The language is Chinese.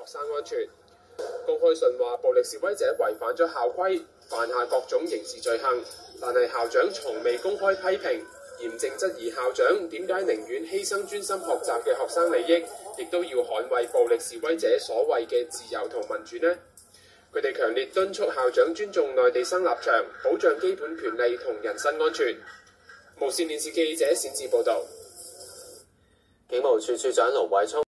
学生安全公开信话暴力示威者违反咗校规犯下各种刑事罪行但系校长从未公开批评严正质疑校长点解宁愿牺牲专心学习。嘅学生利益亦都要捍卫暴力示威者所谓嘅自由同民主呢佢哋强烈敦促校长尊重内地生立场保障基本权利同人身安全无线电视记者冼志报道警务处处长卢伟聪